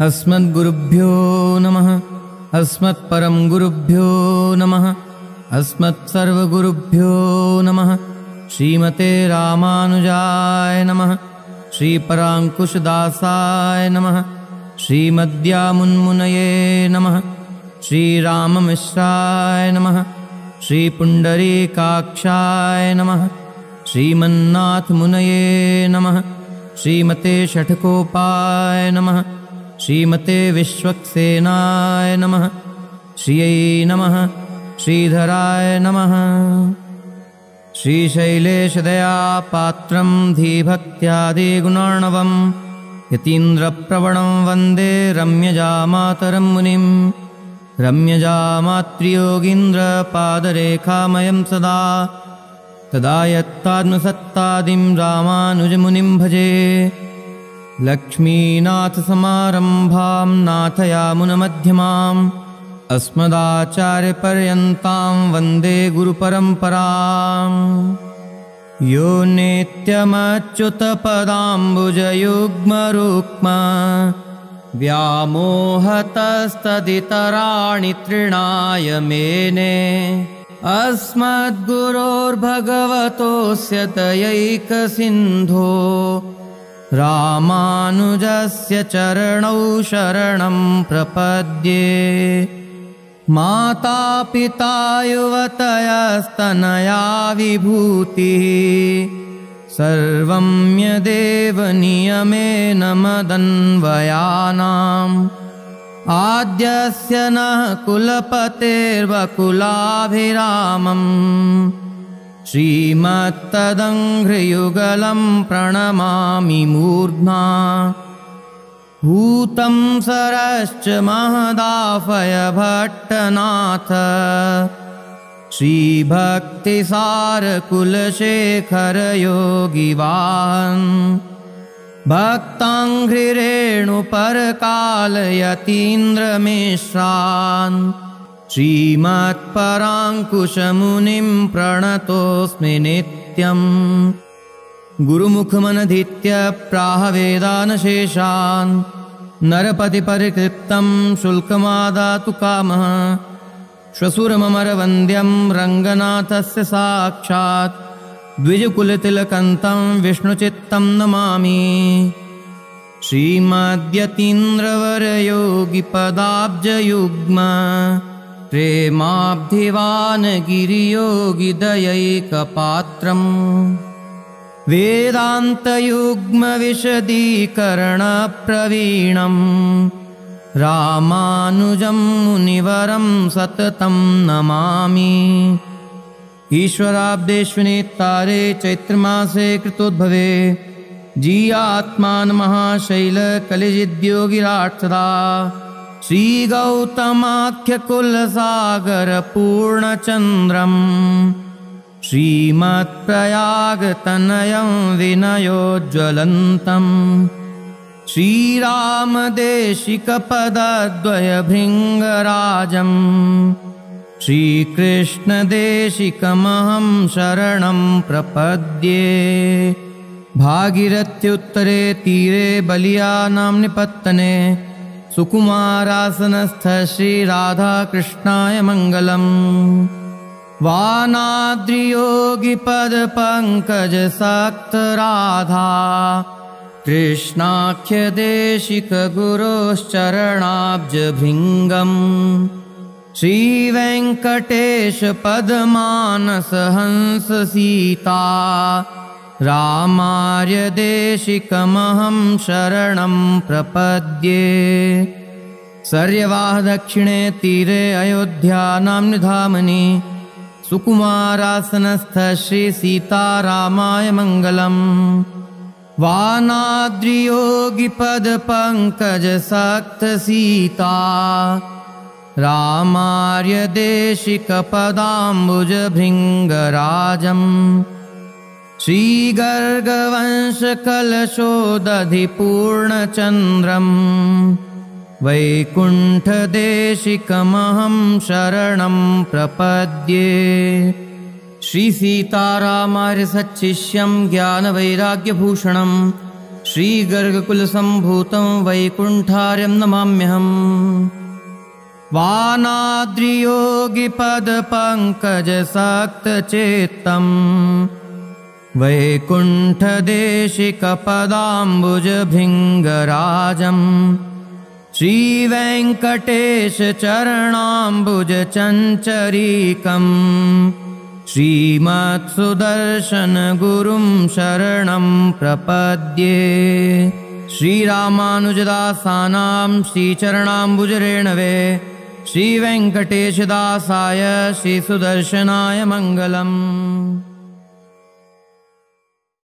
अस्मद्गुरुभ्यो नमः। अस्मत्परं गुरुभ्यो नमः। अस्मत्सर्वगुरुभ्यो नमः। श्रीमते रामानुजाय नमः। श्रीपराङ्कुशदासाय नमः। श्रीमद्यामुन्मुनये नमः। श्रीराममिश्राय नमः। श्रीपुण्डरीकाक्षाय नमः। श्रीमन्नाथमुनये नमः। श्रीमते षठकोपाय नमः श्रीमते विश्वक्सेनाय नमः। श्रियै नमः। श्रीधराय नमः। श्रीशैलेशदया पात्रं धीभक्त्यादिगुणार्णवं यतीन्द्रप्रवणं वन्दे रम्यजामातरं मुनिं रम्यजामातृयोगीन्द्रपादरेखामयं सदा। तदा यत्तात्मसत्तादिं रामानुजमुनिं भजे लक्ष्मीनाथसमारम्भां नाथयामुनमध्यमाम् अस्मदाचार्यपर्यन्तां वन्दे गुरुपरम्पराम्। यो नेत्यमच्युतपदाम्बुजयुग्मरुक्म व्यामोहतस्तदितराणि तृणाय मेने। अस्मद्गुरोर्भगवतोऽस्य दयैकसिन्धो रामानुजस्य चरणौ शरणं प्रपद्ये। मातापिता युवतयस्तनया विभूतिः। सर्वं यदेव नियमेन मदन्वयानाम्। आद्यस्य नः कुलपतेर्वकुलाभिरामम् श्रीमत्तदङ्घ्रियुगलं प्रणमामि मूर्ध्ना। भूतं सरश्च महदाफयभट्टनाथ श्रीभक्तिसारकुलशेखरयोगिवान्। भक्ताङ्घ्रिरेणुपरकालयतीन्द्रमिश्रान् श्रीमत्पराङ्कुशमुनिं प्रणतोऽस्मि नित्यम्। गुरुमुखमनधीत्य प्राहवेदानशेषान्। नरपतिपरिकृप्तं शुल्कमादातु कामः। श्वशुरममरवन्द्यं रङ्गनाथस्य साक्षात्। द्विजकुलतिलकन्तं विष्णुचित्तं नमामि। श्रीमद्यतीन्द्रवरयोगिपदाब्जयुग्म प्रेमाब्धिवानगिरियोगिदयैकपात्रम्। वेदान्तयुग्मविशदीकरणप्रवीणम्। रामानुजं मुनिवरं सततं नमामि। ईश्वराब्देष्विनेत्तारे चैत्रमासे कृतोद्भवे। जीयात्मान् महाशैलकलिजिद्योगिराट् सदा श्रीगौतमाख्यकुलसागरपूर्णचन्द्रम् श्रीमत्प्रयागतनयं विनयोज्ज्वलन्तम् श्रीरामदेशिकपदद्वयभृङ्गराजम् श्रीकृष्णदेशिकमहं शरणं प्रपद्ये। भागीरथ्युत्तरे तीरे बलियानां निपत्तने सुकुमारासनस्थ श्रीराधाकृष्णाय मङ्गलम् वानाद्रियोगिपदपङ्कजसक्तराधा कृष्णाख्यदेशिकगुरोश्चरणाब्जभृङ्गम् श्रीवेङ्कटेशपदमानसहंससीता रामार्यदेशिकमहं शरणं प्रपद्ये। सर्यवाहदक्षिणे तीरे अयोध्यानां निधामनि। सुकुमारासनस्थ श्रीसीतारामाय मङ्गलम् वानाद्रियोगिपदपङ्कजसक्तसीता। रामार्यदेशिकपदाम्बुजभृङ्गराजम् श्रीगर्गवंशकलशोदधिपूर्णचन्द्रम् वैकुण्ठदेशिकमहं शरणं प्रपद्ये। श्रीसीतारामार्यसच्छिष्यं ज्ञानवैराग्यभूषणं श्रीगर्गकुलसम्भूतं वैकुण्ठार्यं नमाम्यहम्। वानाद्रियोगिपदपङ्कजसक्तचेत्तम् वैकुण्ठदेशिकपदाम्बुजभिङ्गराजम् श्रीवेङ्कटेशचरणाम्बुजचञ्चरीकम् श्रीमत्सुदर्शनगुरुं शरणं प्रपद्ये श्रीरामानुजदासानां श्रीचरणाम्बुजरेणवे श्रीवेङ्कटेशदासाय श्रीसुदर्शनाय मङ्गलम्